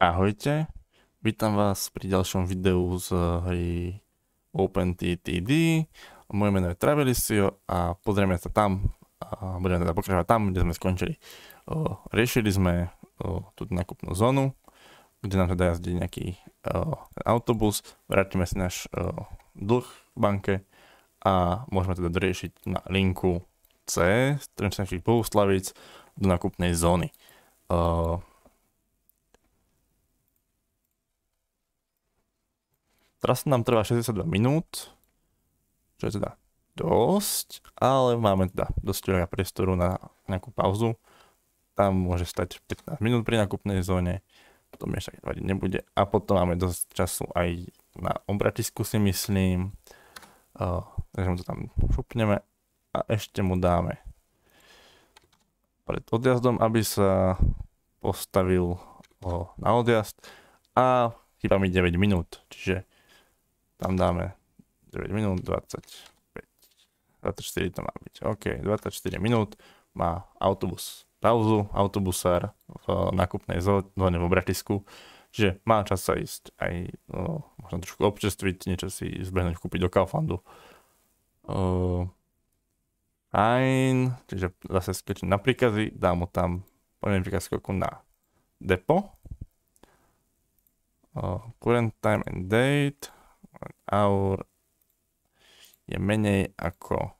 Ahojte, vítam vás pri ďalšom videu z hry OpenTTD. Moje meno je Travelisio a pozrieme sa tam, a budeme teda pokračovať tam, kde sme skončili. O, riešili sme túto nákupnú zónu, kde nám teda jazdí nejaký o, autobus, vrátime si náš o, dlh v banke a môžeme teda doriešiť na linku C Trenčanských Bohuslavic do nákupnej zóny. O, Teraz nám trvá 62 minút, čo je teda dosť, ale máme teda dosť veľa priestoru na nejakú pauzu. Tam môže stať 15 minút pri nákupnej zóne, potom ešte vadiť nebude. A potom máme dosť času aj na obratisku si myslím. Uh, takže mu to tam šupneme a ešte mu dáme pred odjazdom, aby sa postavil uh, na odjazd a chýba mi 9 minút, čiže tam dáme 9 minút, 25, 24 to má byť. OK, 24 minút má autobus pauzu, autobusár v nákupnej zóne v Bratisku, že má čas sa ísť aj no, možno trošku občerstviť, niečo si zbehnúť kúpiť do Kauflandu. Uh, fajn, čiže zase skočím na príkazy, dám mu tam poviem príkaz skoku na depo. Uh, current time and date hour je menej ako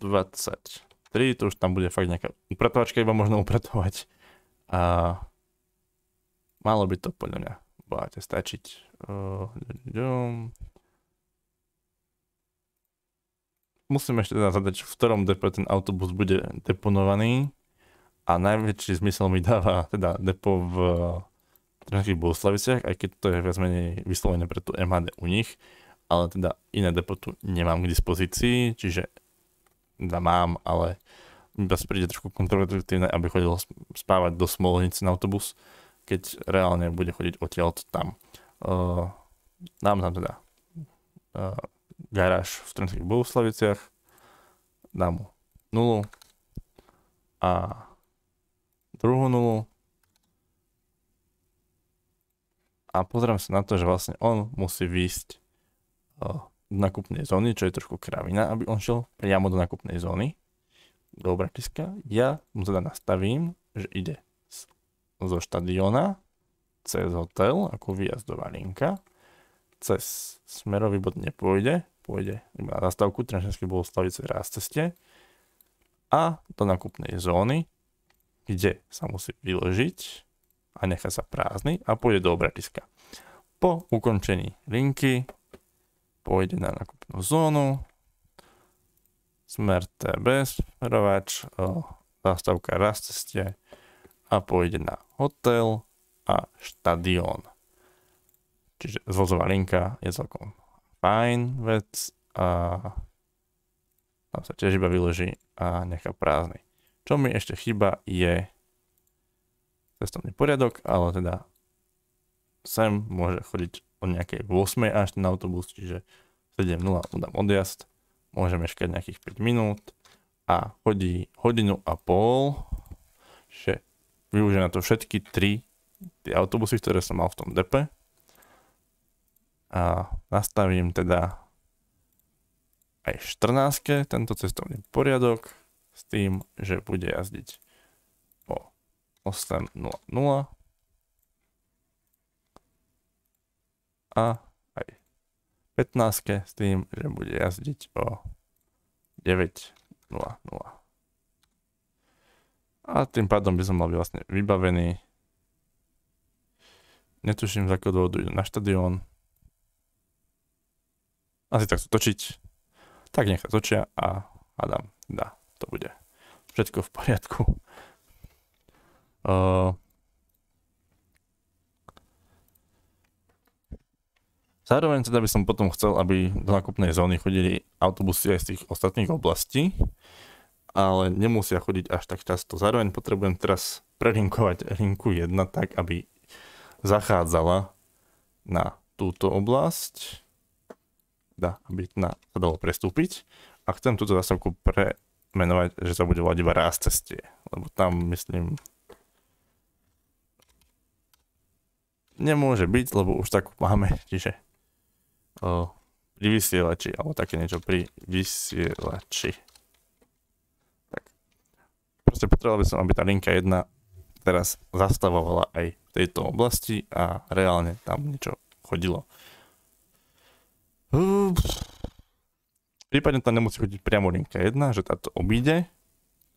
23, to už tam bude fakt nejaká upratovačka, iba možno upratovať. A malo by to podľa mňa bohate stačiť. Musím ešte teda zadať, v ktorom depo ten autobus bude deponovaný. A najväčší zmysel mi dáva teda depo v Trnavských Bohuslaviciach, aj keď to je viac menej vyslovené pre tú MHD u nich, ale teda iné depo tu nemám k dispozícii, čiže teda mám, ale mi zase príde trošku kontrovertívne, aby chodil spávať do Smolnice na autobus, keď reálne bude chodiť odtiaľ tam. Uh, dám tam teda uh, garáž v Trnavských Bohuslaviciach, dám mu nulu a druhú nulu a pozriem sa na to, že vlastne on musí výjsť do nakupnej zóny, čo je trošku kravina, aby on šiel priamo do nakupnej zóny. Do obratiska. Ja mu teda nastavím, že ide zo štadiona cez hotel, ako výjazdová linka, cez smerový bod nepôjde, pôjde iba na zastávku, Trenčanský bol staviť cez raz ceste. A do nakupnej zóny, kde sa musí vyložiť a nechá sa prázdny a pôjde do obratiska. Po ukončení linky pôjde na nakupnú zónu, smer TB, smerovač, zastavka raz ceste a pôjde na hotel a štadión. Čiže zvozová linka je celkom fajn vec a tam sa tiež iba vyloží a nechá prázdny. Čo mi ešte chýba je cestovný poriadok, ale teda sem môže chodiť o nejakej 8 až ten autobus, čiže 7.0 dám odjazd, môže meškať nejakých 5 minút a chodí hodinu a pol, že využijem na to všetky 3 tie autobusy, ktoré som mal v tom depe. A nastavím teda aj 14 tento cestovný poriadok s tým, že bude jazdiť 8.00 a aj 15 s tým, že bude jazdiť o 9.00. A tým pádom by som mal vlastne vybavený. Netuším, z akého dôvodu idú na štadión. Asi tak sa točiť. Tak nech sa točia a hádam, dá, to bude všetko v poriadku. Uh, zároveň teda by som potom chcel, aby do nákupnej zóny chodili autobusy aj z tých ostatných oblastí, ale nemusia chodiť až tak často. Zároveň potrebujem teraz prelinkovať linku 1 tak, aby zachádzala na túto oblasť, teda, aby na, sa dalo prestúpiť a chcem túto zástavku premenovať, že sa bude volať iba raz cestie, lebo tam myslím nemôže byť, lebo už takú máme, čiže o, pri vysielači, alebo také niečo pri vysielači. Tak. Proste potreboval by som, aby tá linka 1 teraz zastavovala aj v tejto oblasti a reálne tam niečo chodilo. Prípadne tam nemusí chodiť priamo linka 1, že táto obíde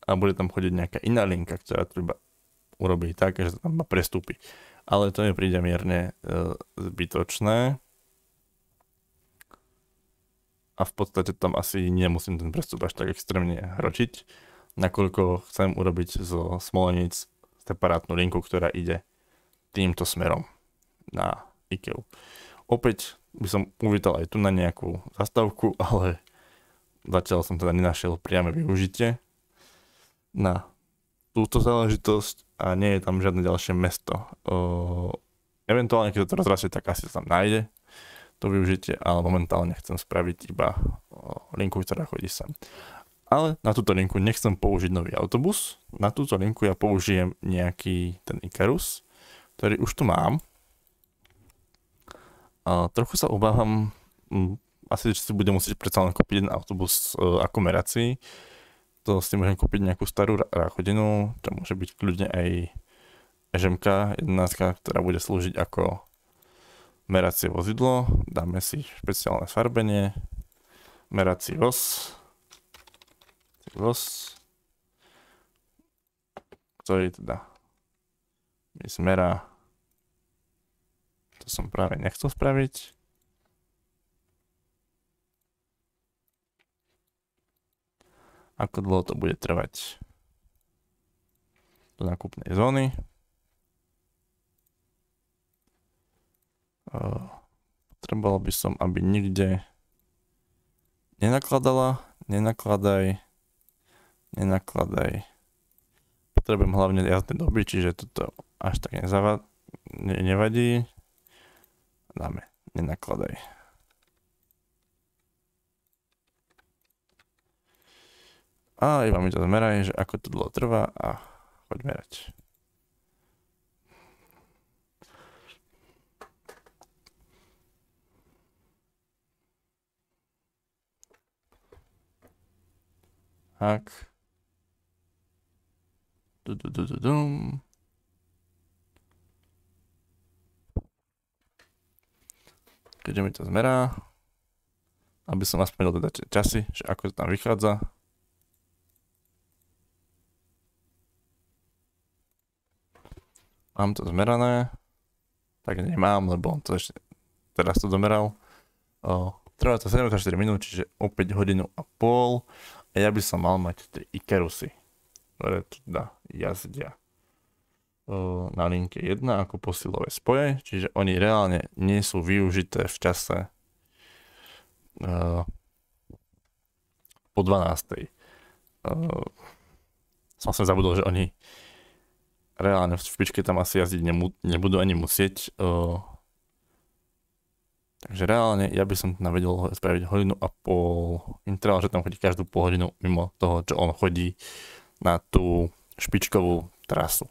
a bude tam chodiť nejaká iná linka, ktorá treba urobiť tak, že tam prestúpi. Ale to mi príde mierne e, zbytočné. A v podstate tam asi nemusím ten prestup až tak extrémne hročiť, nakoľko chcem urobiť zo Smolenic separátnu linku, ktorá ide týmto smerom na IKEA. Opäť by som uvítal aj tu na nejakú zastavku, ale zatiaľ som teda nenašiel priame využitie na túto záležitosť a nie je tam žiadne ďalšie mesto. O, eventuálne, keď to rozrastie, tak asi sa tam nájde to využitie, ale momentálne chcem spraviť iba linku, ktorá chodí sem. Ale na túto linku nechcem použiť nový autobus, na túto linku ja použijem nejaký ten Icarus, ktorý už tu mám. A trochu sa obávam, asi si budem musieť predsa len kúpiť jeden autobus ako merací. To si môžem kúpiť nejakú starú ráchodinu, to môže byť kľudne aj žemka 11, ktorá bude slúžiť ako meracie vozidlo. Dáme si špeciálne farbenie, merací voz, voz, ktorý teda mi zmerá to som práve nechcel spraviť. Ako dlho to bude trvať do nákupnej zóny. Potreboval by som, aby nikde nenakladala, nenakladaj, nenakladaj. Potrebujem hlavne jazdné doby, čiže toto až tak nezavad, ne, nevadí. Dáme, nenakladaj. A iba mi to zmeraj, že ako to dlho trvá a choď merať. Tak. Du, du, du, du, dum. Keďže mi to zmerá, aby som aspoň teda časy, že ako to tam vychádza. Mám to zmerané. Tak nemám, lebo on to ešte teraz to domeral. O, trvá to 74 minút, čiže o 5 hodinu a pol. A ja by som mal mať 3 Ikerusy, ktoré teda jazdia o, na linke 1 ako posilové spoje, čiže oni reálne nie sú využité v čase o, po 12. Uh, som sa zabudol, že oni reálne v špičke tam asi jazdiť nemu, nebudú ani musieť. Uh, takže reálne ja by som tam vedel spraviť hodinu a pol interval, že tam chodí každú pol hodinu mimo toho, čo on chodí na tú špičkovú trasu.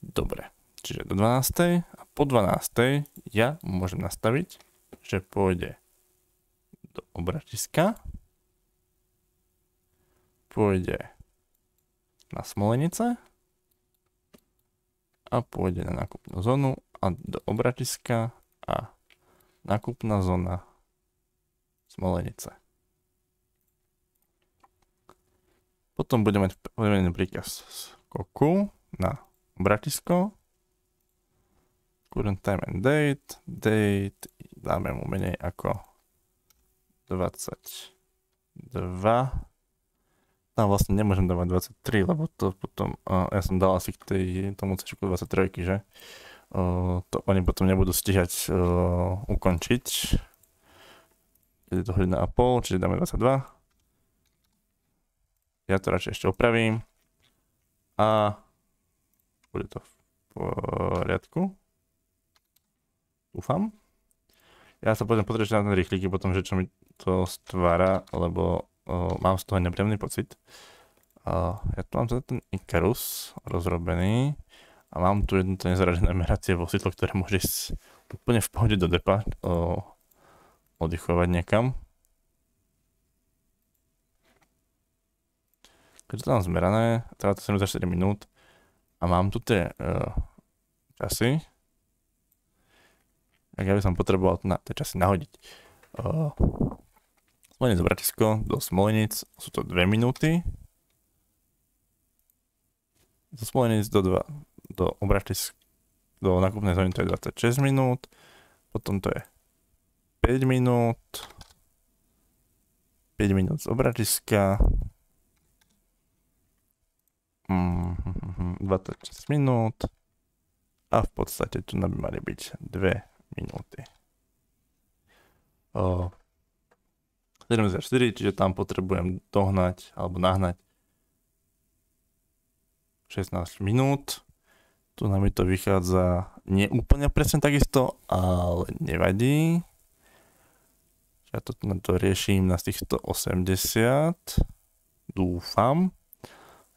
Dobre, čiže do 12. a po 12. ja môžem nastaviť, že pôjde do obratiska, pôjde na Smolenice, a pôjde na nákupnú zónu a do obratiska a nákupná zóna Smolenice. Potom budeme mať pomenený príkaz skoku na obratisko. Current time and date. Date dáme mu menej ako 22 tam vlastne nemôžem dávať 23, lebo to potom, uh, ja som dal asi k tej, tomu C 23, že? Uh, to oni potom nebudú stíhať uh, ukončiť. Je to hodina a pol, čiže dáme 22. Ja to radšej ešte opravím. A bude to v poriadku. Dúfam. Ja sa potom pozrieť na ten rýchliky potom, že čo mi to stvára, lebo uh, mám z toho nepríjemný pocit. Uh, ja tu mám teda ten Icarus rozrobený A mám tu jedno to nezaradené meracie vozidlo, ktoré môže ísť úplne v pohode do depa o, oddychovať niekam. Keďže to mám zmerané, trvá to 74 minút a mám tu tie uh, časy, tak ja by som potreboval na tie časy nahodiť. Uh, Smolenec Bratisko do Smolenic sú to 2 minúty. Zo Smolenic do, 2, do Obratisk do nakupnej zóny to je 26 minút. Potom to je 5 minút. 5 minút z Obratiska. 26 minút a v podstate tu by mali byť 2 minúty. 74, čiže tam potrebujem dohnať alebo nahnať 16 minút. Tu nám mi to vychádza nie úplne presne takisto, ale nevadí. Ja to, to riešim na tých 180. Dúfam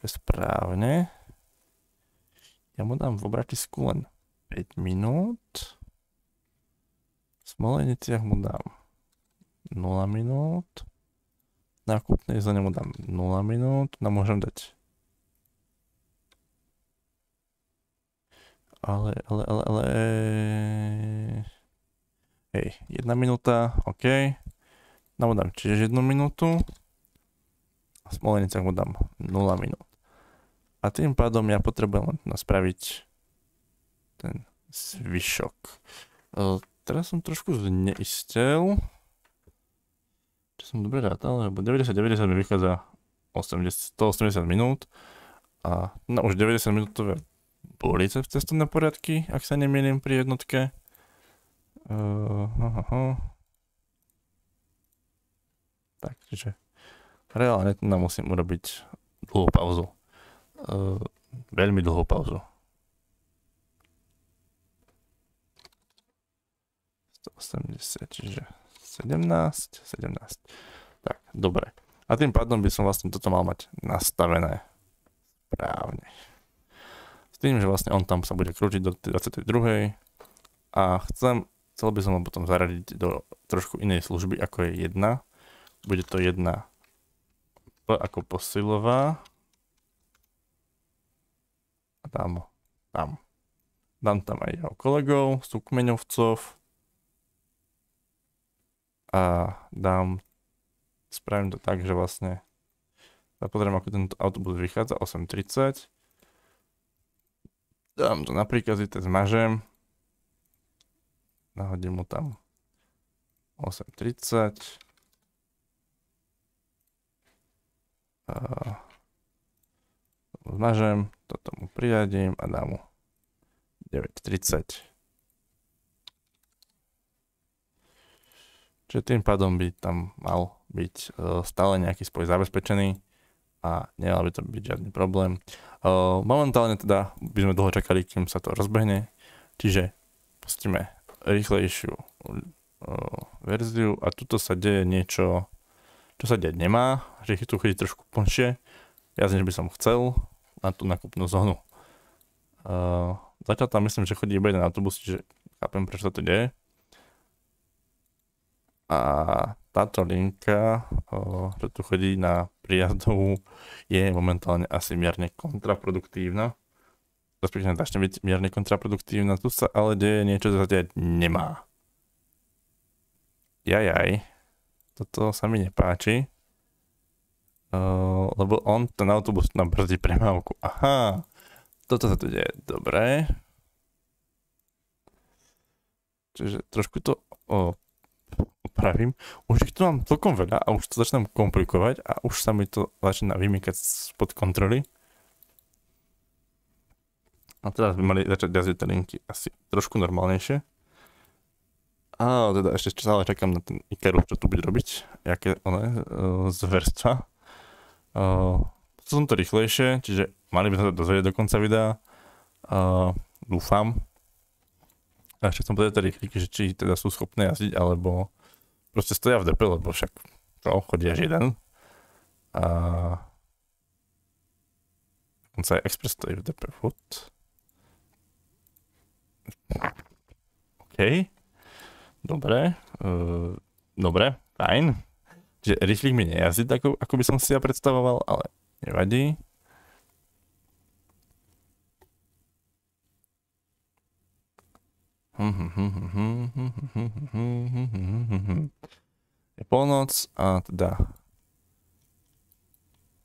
je správne. Ja mu dám v obratisku len 5 minút. V Smoleniciach mu dám 0 minút. Na kúpnej zóne mu dám 0 minút. No môžem dať ale, ale, ale, ale... Hej, jedna minúta, OK. No mu dám čiže jednu minútu. A v Smoleniciach mu dám 0 minút. A tým pádom ja potrebujem len spraviť ten zvyšok. Uh, teraz som trošku zneistel. Či som dobre rátal, lebo 90-90 mi vychádza 80, 180 minút. A no už 90 minútové police v cestovné poriadky, ak sa nemýlim pri jednotke. Uh, uh, Tak, čiže reálne tam musím urobiť dlhú pauzu uh, veľmi dlhú pauzu. 180, čiže 17, 17. Tak, dobre. A tým pádom by som vlastne toto mal mať nastavené správne. S tým, že vlastne on tam sa bude krútiť do 22. A chcem, chcel by som ho potom zaradiť do trošku inej služby, ako je jedna. Bude to jedna P ako posilová a dám tam. Dám tam aj jeho kolegov, súkmeňovcov a dám, spravím to tak, že vlastne sa pozriem, ako tento autobus vychádza, 8.30. Dám to na príkazy, to zmažem. Nahodím mu tam 8.30. A zmažem, toto mu priradím a dám mu 9.30. Čiže tým pádom by tam mal byť uh, stále nejaký spoj zabezpečený a nemal by to byť žiadny problém. Uh, momentálne teda by sme dlho čakali, kým sa to rozbehne, čiže pustíme rýchlejšiu uh, verziu a tuto sa deje niečo, čo sa deť nemá, že tu chodí trošku plnšie, viac než by som chcel, na tú nakupnú zónu. Zatiaľ tam myslím, že chodí iba jeden autobus, čiže chápem, prečo sa to deje. A táto linka, čo tu chodí na príjazdovú, je momentálne asi mierne kontraproduktívna. Respektíve začne byť mierne kontraproduktívna. Tu sa ale deje niečo, čo sa nemá. Jajaj. Toto sa mi nepáči. Uh, lebo on, ten autobus nám brzdí premávku. Aha, toto sa tu deje. Dobre. Čiže trošku to o, opravím. Už ich tu mám celkom veľa a už to začnem komplikovať a už sa mi to začína vymýkať spod kontroly. A teraz by mali začať jazdiť tie linky asi trošku normálnejšie. A teda ešte stále čakám na ten Icarus, čo tu bude robiť, jaké one zverstva. Uh, som to rýchlejšie, čiže mali by sme to dozvedieť do konca videa. Uh, dúfam. A ešte som povedať rýchliky, že či teda sú schopné jazdiť, alebo proste stoja v depe, lebo však to chodí až jeden. A dokonca aj Express stojí v depe, furt. OK. Dobre. Uh, dobre, fajn. Že rýchlík mi nejazdí ako, ako by som si ja predstavoval, ale nevadí. Je polnoc a teda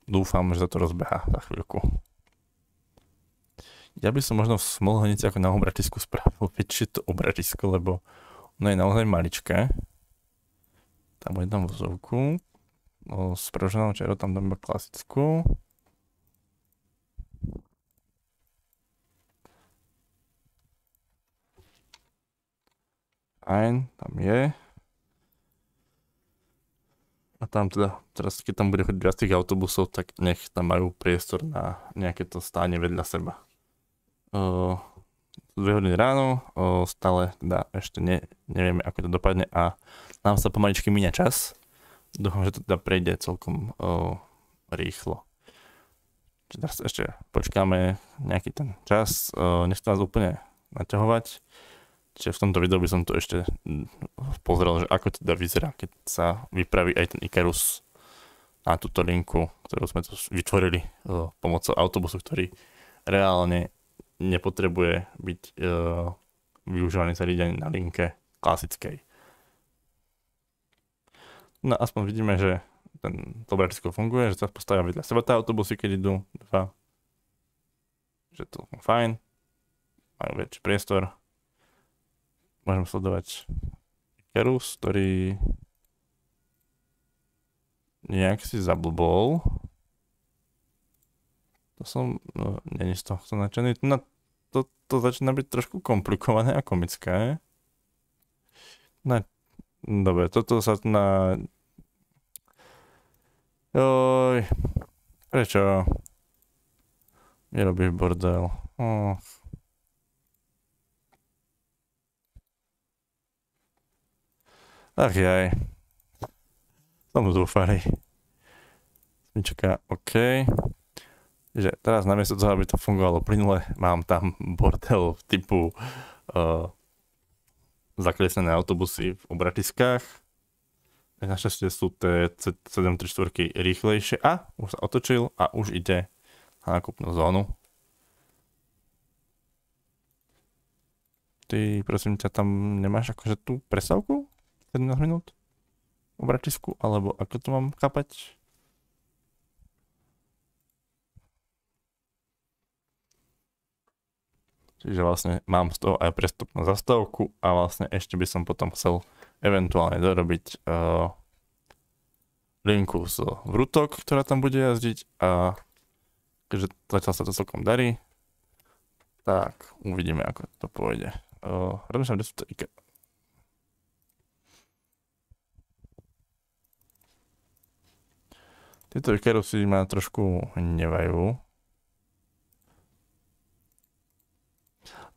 dúfam, že sa to rozbeha za chvíľku. Ja by som možno v Smolhonici ako na obratisku spravil väčšie to obratisko, lebo ono je naozaj maličké. Tam bude tam vozovku. No, s prvoženou čerou tam dáme klasickú. Fajn, tam je. A tam teda, teraz keď tam bude chodiť viac tých autobusov, tak nech tam majú priestor na nejaké to stáne vedľa seba dve hodiny ráno, o, stále teda ešte ne, nevieme, ako to dopadne a nám sa pomaličky míňa čas. Dúfam, že to teda prejde celkom o, rýchlo. Čiže teraz ešte počkáme nejaký ten čas, o, nechcem nás úplne naťahovať. Čiže v tomto videu by som to ešte pozrel, že ako teda vyzerá, keď sa vypraví aj ten Icarus na túto linku, ktorú sme tu vytvorili o, pomocou autobusu, ktorý reálne nepotrebuje byť uh, využívaný celý na linke klasickej. No aspoň vidíme, že ten to bratisko funguje, že sa postavia vedľa seba tá autobusy, keď idú dva. Že to fajn. Majú väčší priestor. Môžem sledovať Kerus, ktorý nejak si zablbol. To som, no, není z toho nadšený. No, to, to začína byť trošku komplikované a komické. No, dobre, toto sa na... Joj, prečo? Nerobíš bordel. Oh. Ach jaj. Som zúfalý. Smička, OK že teraz namiesto toho, aby to fungovalo plynule, mám tam bordel typu uh, zaklesnené autobusy v obratiskách. Našťastie sú tie 734 rýchlejšie a už sa otočil a už ide na nákupnú zónu. Ty, prosím ťa, tam nemáš akože tú presávku? 17 minút? V obratisku? Alebo ako to mám chápať? Čiže vlastne mám z toho aj prestup na zastávku a vlastne ešte by som potom chcel eventuálne dorobiť uh, linku z Vrutok, ktorá tam bude jazdiť a keďže zatiaľ sa to celkom darí, tak uvidíme, ako to pôjde. Uh, rozmýšľam, kde sú to IKEA. Tieto Ikerusy ma trošku nevajú.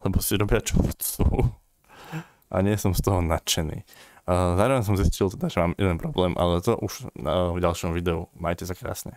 lebo si robia čo chcú. A nie som z toho nadšený. zároveň som zistil teda, že mám jeden problém, ale to už v ďalšom videu. Majte sa krásne.